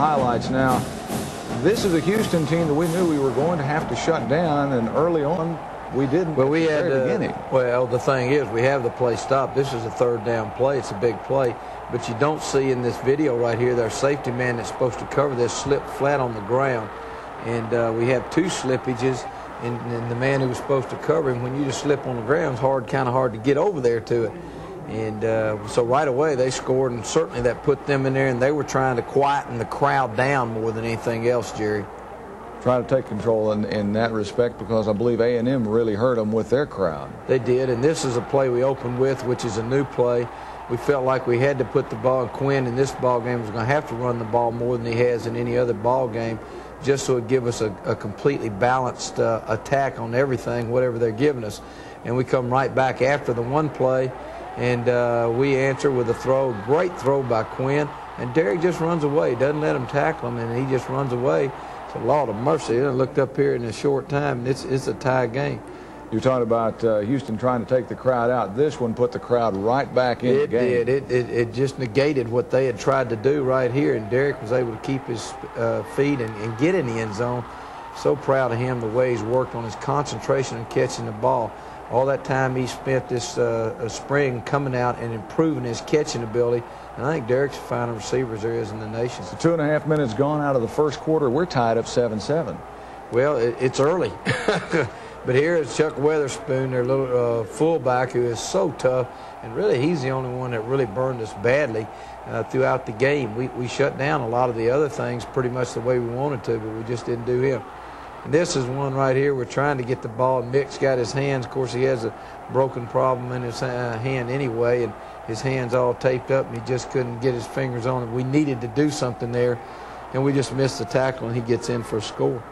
get into the highlights now, this is a Houston team that we knew we were going to have to shut down, and early on, we didn't. Well, we had. Uh, well, the thing is, we have the play stopped. This is a third down play. It's a big play, but you don't see in this video right here. Their safety man that's supposed to cover this slipped flat on the ground, and uh, we have two slippages. And, and the man who was supposed to cover him, when you just slip on the ground, it's hard, kind of hard to get over there to it. And uh, so right away they scored, and certainly that put them in there, and they were trying to quieten the crowd down more than anything else, Jerry. Trying to take control in, in that respect because I believe A&M really hurt them with their crowd. They did, and this is a play we opened with, which is a new play. We felt like we had to put the ball. In Quinn in this ball game was going to have to run the ball more than he has in any other ball game, just so it give us a, a completely balanced uh, attack on everything, whatever they're giving us. And we come right back after the one play, and uh, we answer with a throw, great throw by Quinn, and Derek just runs away, doesn't let him tackle him, and he just runs away. It's a lot of mercy. I looked up here in a short time, and it's it's a tie game. You're talking about uh, Houston trying to take the crowd out. This one put the crowd right back in It the game. did. It, it, it just negated what they had tried to do right here, and Derek was able to keep his uh, feet and, and get in the end zone. So proud of him the way he's worked on his concentration and catching the ball. All that time he spent this uh, spring coming out and improving his catching ability. And I think Derek's the finer receivers there is in the nation. Two and a half minutes gone out of the first quarter. We're tied up 7-7. Well, it, it's early. but here is Chuck Weatherspoon, their little uh, fullback, who is so tough. And really, he's the only one that really burned us badly uh, throughout the game. We, we shut down a lot of the other things pretty much the way we wanted to, but we just didn't do him. This is one right here. We're trying to get the ball. Mick's got his hands. Of course, he has a broken problem in his uh, hand anyway, and his hand's all taped up, and he just couldn't get his fingers on it. We needed to do something there, and we just missed the tackle, and he gets in for a score.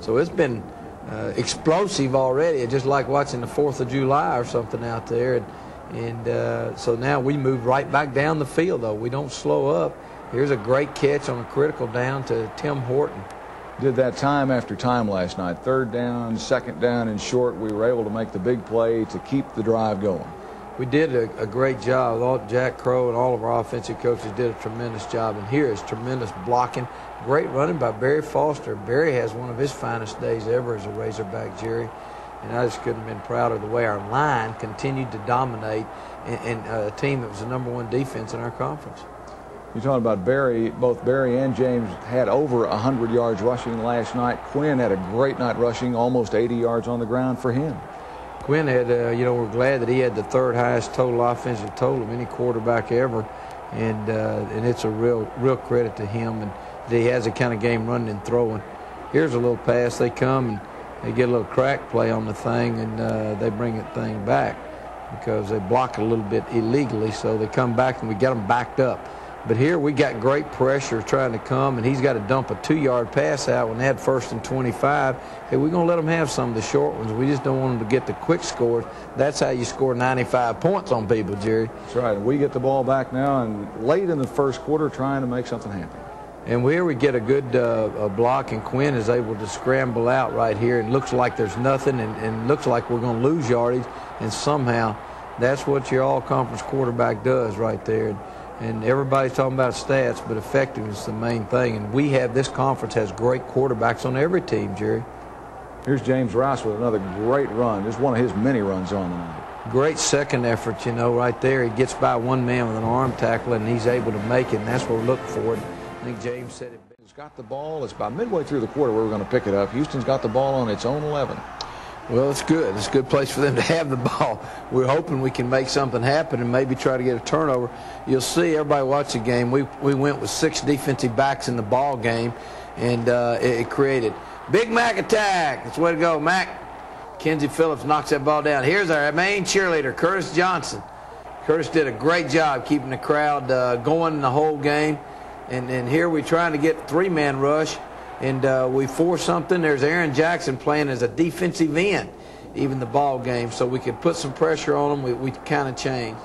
So it's been uh, explosive already. Just like watching the 4th of July or something out there. And, and uh, so now we move right back down the field, though. We don't slow up. Here's a great catch on a critical down to Tim Horton. Did that time after time last night. Third down, second down, and short. We were able to make the big play to keep the drive going. We did a, a great job. All, Jack Crowe and all of our offensive coaches did a tremendous job. And here is tremendous blocking. Great running by Barry Foster. Barry has one of his finest days ever as a Razorback, Jerry. And I just couldn't have been prouder of the way our line continued to dominate in, in uh, a team that was the number one defense in our conference. You're talking about Barry. Both Barry and James had over 100 yards rushing last night. Quinn had a great night rushing, almost 80 yards on the ground for him. Quinn had, uh, you know, we're glad that he had the third highest total offensive total of any quarterback ever, and uh, and it's a real real credit to him and that he has a kind of game running and throwing. Here's a little pass. They come and they get a little crack play on the thing, and uh, they bring the thing back because they block it a little bit illegally. So they come back and we get them backed up. But here we got great pressure trying to come, and he's got to dump a two-yard pass out when they had first and 25. Hey, we're going to let them have some of the short ones. We just don't want them to get the quick scores. That's how you score 95 points on people, Jerry. That's right. We get the ball back now, and late in the first quarter, trying to make something happen. And here we get a good uh, a block, and Quinn is able to scramble out right here. And looks like there's nothing, and, and looks like we're going to lose yardage. And somehow, that's what your all-conference quarterback does right there. And, and everybody's talking about stats, but effectiveness is the main thing. And we have this conference has great quarterbacks on every team, Jerry. Here's James Rouse with another great run. Just one of his many runs on tonight. Great second effort, you know, right there. He gets by one man with an arm tackle, and he's able to make it, and that's what we're looking for. I think James said it. He's got the ball. It's about midway through the quarter where we're going to pick it up. Houston's got the ball on its own 11. Well, it's good. It's a good place for them to have the ball. We're hoping we can make something happen and maybe try to get a turnover. You'll see everybody watch the game. We we went with six defensive backs in the ball game, and uh, it, it, created Big Mac attack. That's the way to go, Mac. Kenzie Phillips knocks that ball down. Here's our main cheerleader, Curtis Johnson. Curtis did a great job keeping the crowd uh, going the whole game, and and here we're trying to get three-man rush and uh, we force something. There's Aaron Jackson playing as a defensive end, even the ball game, so we could put some pressure on them. We, we kind of change.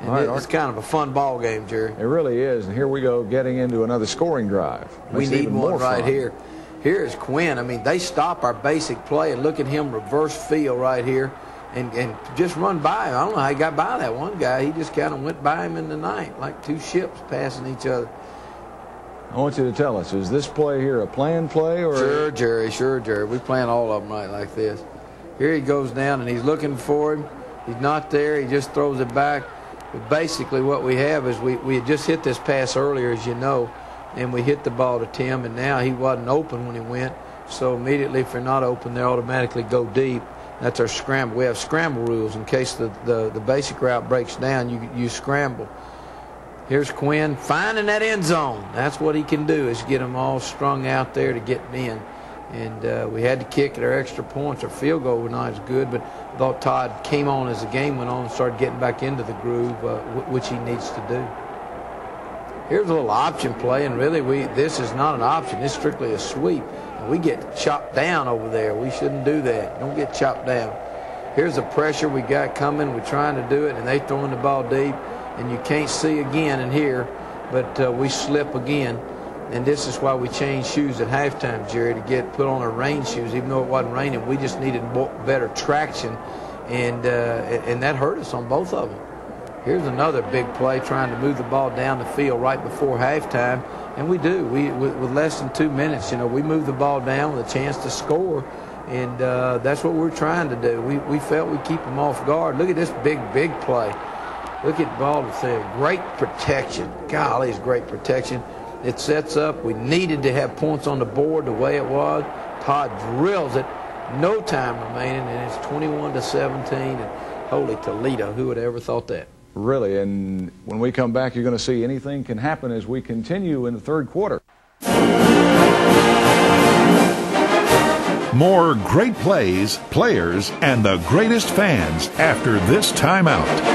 And right, it, it's kind of a fun ball game, Jerry. It really is. And here we go getting into another scoring drive. we Makes it need one more right fun. here. Here is Quinn. I mean, they stop our basic play and look at him reverse field right here. and, and just run by him. I don't know how he got by that one guy. He just kind of went by him in the night, like two ships passing each other. I want you to tell us, is this play here a planned play or? Sure, Jerry. Sure, Jerry. We plan all of them right like this. Here he goes down, and he's looking for him. He's not there. He just throws it back. But basically, what we have is we, we just hit this pass earlier, as you know, and we hit the ball to Tim, and now he wasn't open when he went. So immediately, if they're not open, they automatically go deep. That's our scramble. We have scramble rules in case the, the, the basic route breaks down. You you scramble. Here's Quinn finding that end zone. That's what he can do is get them all strung out there to get in. And uh, we had to kick at our extra points. Our field goal was not as good, but I thought Todd came on as the game went on and started getting back into the groove, uh, which he needs to do. Here's a little option play, and really, we this is not an option. It's strictly a sweep. And we get chopped down over there. We shouldn't do that. Don't get chopped down. Here's the pressure we got coming. We're trying to do it, and they throwing the ball deep and you can't see again in here, but uh, we slip again. And this is why we changed shoes at halftime, Jerry, to get put on our rain shoes. Even though it wasn't raining, we just needed better traction, and uh, and that hurt us on both of them. Here's another big play trying to move the ball down the field right before halftime, and we do. We with, with less than two minutes, you know, we move the ball down with a chance to score, and uh, that's what we're trying to do. We we felt we keep them off guard. Look at this big big play. Look at Baldwin great protection. Golly, it's great protection. It sets up. We needed to have points on the board the way it was. Todd drills it. No time remaining, and it's 21 to 17. And holy Toledo, who would have ever thought that? Really, and when we come back, you're going to see anything can happen as we continue in the third quarter. More great plays, players, and the greatest fans after this timeout.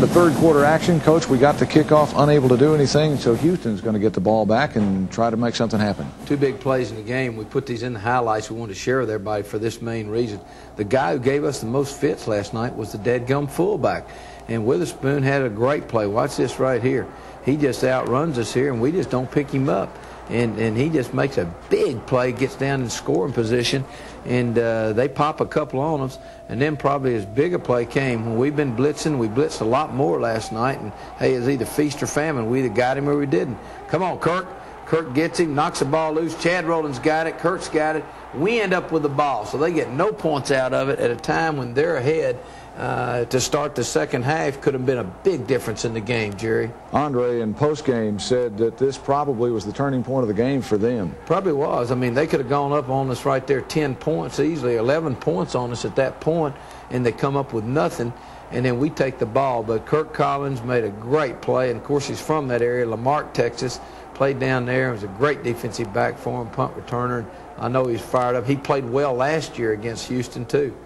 Into third quarter action, Coach, we got the kickoff unable to do anything, so Houston's going to get the ball back and try to make something happen. Two big plays in the game. We put these in the highlights. We wanted to share with everybody for this main reason. The guy who gave us the most fits last night was the dead gum fullback. And Witherspoon had a great play. Watch this right here. He just outruns us here, and we just don't pick him up and, and he just makes a big play, gets down in scoring position, and uh, they pop a couple on us. And then probably his bigger play came when we've been blitzing. We blitzed a lot more last night, and hey, it's either feast or famine. We either got him or we didn't. Come on, Kirk. Kirk gets him, knocks the ball loose. Chad Rowland's got it. Kirk's got it. We end up with the ball, so they get no points out of it at a time when they're ahead uh, to start the second half could have been a big difference in the game, Jerry. Andre in postgame said that this probably was the turning point of the game for them. Probably was. I mean, they could have gone up on us right there 10 points easily, 11 points on us at that point, and they come up with nothing, and then we take the ball. But Kirk Collins made a great play, and of course he's from that area, La Marque, Texas. Played down there. It was a great defensive back for him, punt returner. I know he's fired up. He played well last year against Houston, too.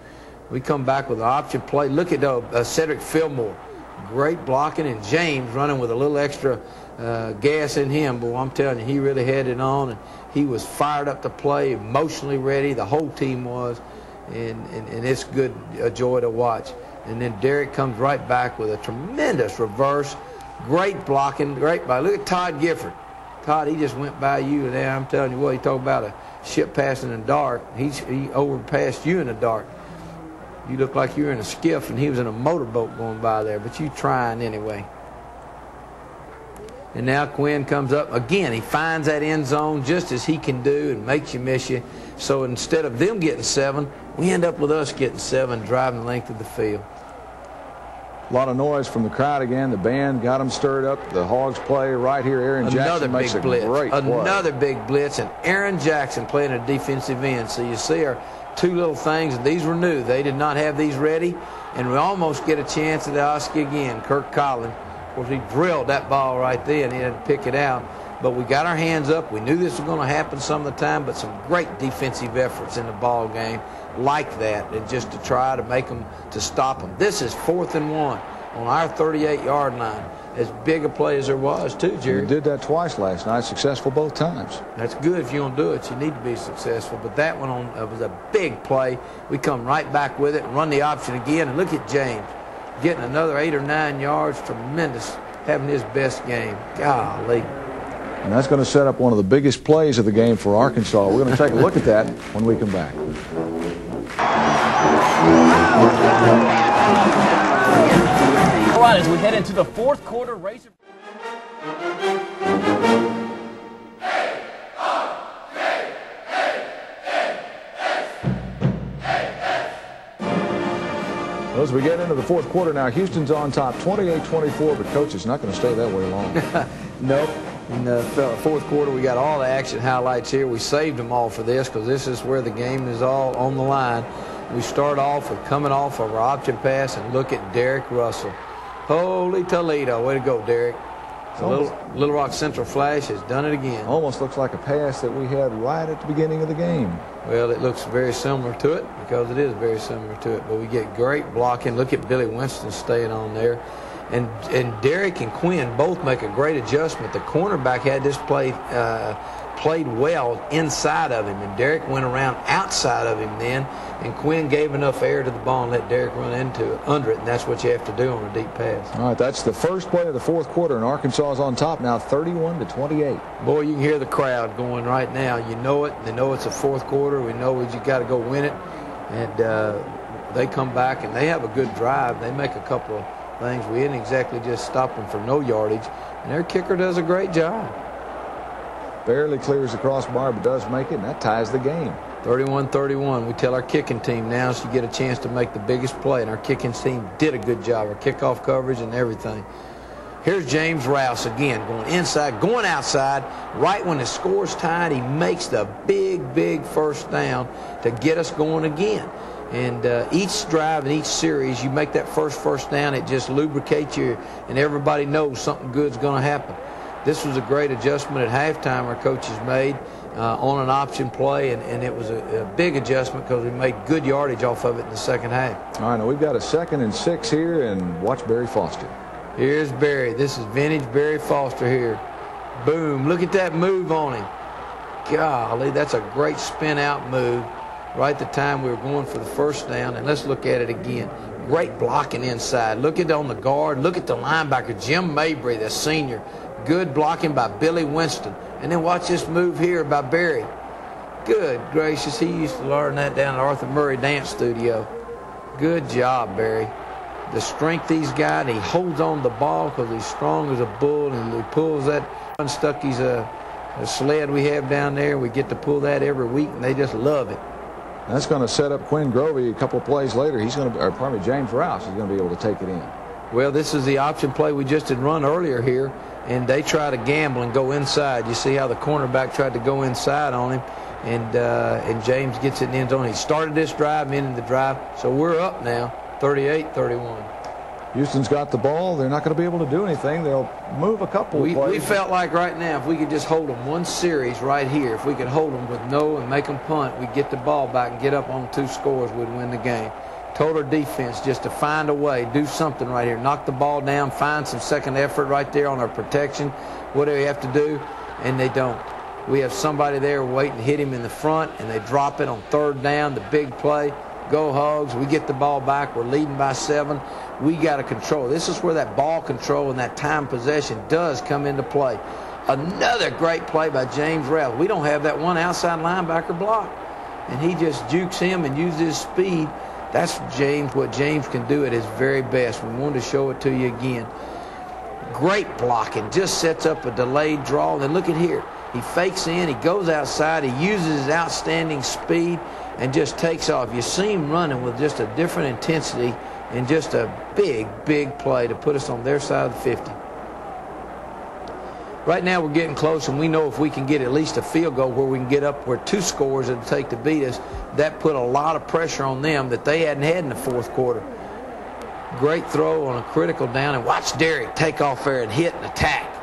We come back with an option play. Look at uh, Cedric Fillmore. Great blocking, and James running with a little extra uh, gas in him. But I'm telling you, he really had it on, and he was fired up to play, emotionally ready. The whole team was, and, and, and it's good, a joy to watch. And then Derek comes right back with a tremendous reverse. Great blocking, great by. Look at Todd Gifford. Todd, he just went by you, and I'm telling you what, he talked about a ship passing in the dark. He overpassed you in the dark. You look like you're in a skiff and he was in a motorboat going by there, but you trying anyway. And now Quinn comes up. Again, he finds that end zone just as he can do and makes you miss you. So instead of them getting seven, we end up with us getting seven, driving the length of the field. A lot of noise from the crowd again. The band got them stirred up. The Hogs play right here. Aaron Another Jackson makes big blitz. great Another play. big blitz, and Aaron Jackson playing a defensive end. So you see our two little things, and these were new. They did not have these ready, and we almost get a chance at the Oski again. Kirk Collins, of course, he drilled that ball right there, and he had to pick it out. But we got our hands up. We knew this was going to happen some of the time, but some great defensive efforts in the ball game like that, and just to try to make them to stop them. This is fourth and one. on our 38-yard line. As big a play as there was, too, Jerry. You did that twice last night, successful both times. That's good if you don't do it. You need to be successful. But that one on, uh, was a big play. We come right back with it and run the option again. And look at James getting another eight or nine yards. Tremendous, having his best game. Golly. And that's going to set up one of the biggest plays of the game for Arkansas. We're going to take a look at that when we come back. All right, as we head into the fourth quarter, Razor. Well, as we get into the fourth quarter now, Houston's on top 28-24, but coach, it's not going to stay that way long. nope. In the fourth quarter, we got all the action highlights here. We saved them all for this because this is where the game is all on the line. We start off with coming off of our option pass and look at Derek Russell. Holy Toledo. Way to go, Derek. Little, Little Rock Central Flash has done it again. Almost looks like a pass that we had right at the beginning of the game. Well, it looks very similar to it because it is very similar to it. But we get great blocking. Look at Billy Winston staying on there. And, and Derek and Quinn both make a great adjustment. The cornerback had this play uh, played well inside of him, and Derek went around outside of him then, and Quinn gave enough air to the ball and let Derek run into it, under it, and that's what you have to do on a deep pass. All right, that's the first play of the fourth quarter, and Arkansas is on top now, 31 to 28. Boy, you can hear the crowd going right now. You know it. They know it's a fourth quarter. We know you got to go win it, and uh, they come back and they have a good drive. They make a couple of things. We didn't exactly just stop them for no yardage, and their kicker does a great job. Barely clears the crossbar, but does make it, and that ties the game. 31-31. We tell our kicking team now so you get a chance to make the biggest play, and our kicking team did a good job. Our kickoff coverage and everything. Here's James Rouse again, going inside, going outside. Right when the score's tied, he makes the big, big first down to get us going again. And uh, each drive and each series, you make that first first down, it just lubricates you, and everybody knows something good's going to happen. This was a great adjustment at halftime our coaches made uh, on an option play, and, and it was a, a big adjustment because we made good yardage off of it in the second half. All right, now we've got a second and six here, and watch Barry Foster. Here's Barry. This is vintage Barry Foster here. Boom. Look at that move on him. Golly, that's a great spin out move right the time we were going for the first down. And let's look at it again. Great blocking inside. Look at on the guard. Look at the linebacker, Jim Mabry, the senior. Good blocking by Billy Winston. And then watch this move here by Barry. Good gracious. He used to learn that down at Arthur Murray Dance Studio. Good job, Barry. The strength he's got, he holds on the ball because he's strong as a bull, and he pulls that Unstucky's a, a sled we have down there. We get to pull that every week, and they just love it. That's going to set up Quinn Grovey a couple plays later. He's going to, or pardon me, James Rouse is going to be able to take it in. Well, this is the option play we just had run earlier here, and they try to gamble and go inside. You see how the cornerback tried to go inside on him, and uh, and James gets it in the end zone. He started this drive, ended the drive, so we're up now, 38-31. Houston's got the ball. They're not going to be able to do anything. They'll move a couple we. We felt like right now, if we could just hold them one series right here, if we could hold them with no and make them punt, we'd get the ball back and get up on two scores, we'd win the game. Total defense just to find a way, do something right here, knock the ball down, find some second effort right there on our protection, whatever you have to do, and they don't. We have somebody there waiting to hit him in the front, and they drop it on third down, the big play. Go Hogs. We get the ball back. We're leading by seven. We got to control. This is where that ball control and that time possession does come into play. Another great play by James Ralph. We don't have that one outside linebacker block. And he just jukes him and uses his speed. That's James, what James can do at his very best. We wanted to show it to you again. Great blocking. Just sets up a delayed draw. And look at here. He fakes in. He goes outside. He uses his outstanding speed and just takes off. You see him running with just a different intensity and just a big, big play to put us on their side of the 50. Right now we're getting close, and we know if we can get at least a field goal where we can get up where two scores it'll take to beat us, that put a lot of pressure on them that they hadn't had in the fourth quarter. Great throw on a critical down, and watch Derek take off there and hit and attack.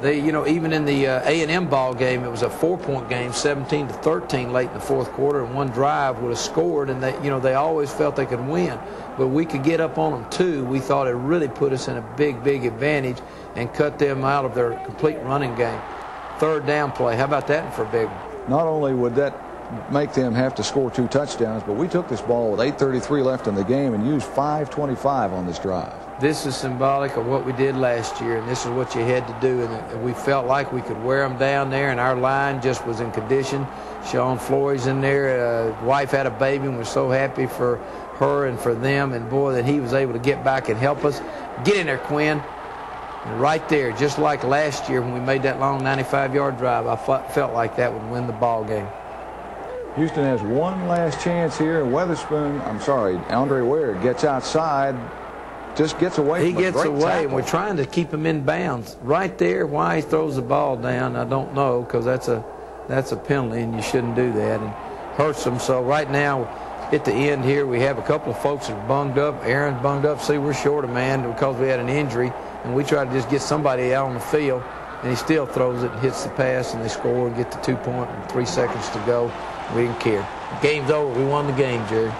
They, you know, even in the uh, A&M ball game, it was a four-point game, 17 to 13 late in the fourth quarter, and one drive would have scored, and they, you know, they always felt they could win. But we could get up on them too. We thought it really put us in a big, big advantage and cut them out of their complete running game. Third down play. How about that for a big one? Not only would that make them have to score two touchdowns, but we took this ball with 8.33 left in the game and used 5.25 on this drive. This is symbolic of what we did last year, and this is what you had to do. And we felt like we could wear them down there, and our line just was in condition. Sean Floyd's in there. Uh, wife had a baby, and we're so happy for her and for them. And boy, that he was able to get back and help us. Get in there, Quinn. And right there, just like last year when we made that long 95-yard drive, I felt like that would win the ball game. Houston has one last chance here. Weatherspoon, I'm sorry, Andre Ware gets outside, just gets away. He gets away, tackle. and we're trying to keep him in bounds. Right there, why he throws the ball down, I don't know, because that's a that's a penalty, and you shouldn't do that, and hurts them. So right now, at the end here, we have a couple of folks that are bunged up. Aaron's bunged up. See, we're short a man because we had an injury, and we try to just get somebody out on the field, and he still throws it and hits the pass, and they score and get the two point and three seconds to go. We didn't care. Game's over. We won the game, Jerry.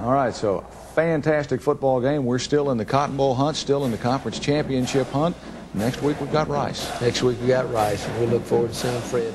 All right, so fantastic football game. We're still in the Cotton Bowl hunt, still in the conference championship hunt. Next week we've got Rice. Next week we've got Rice, and we look forward to seeing Fred.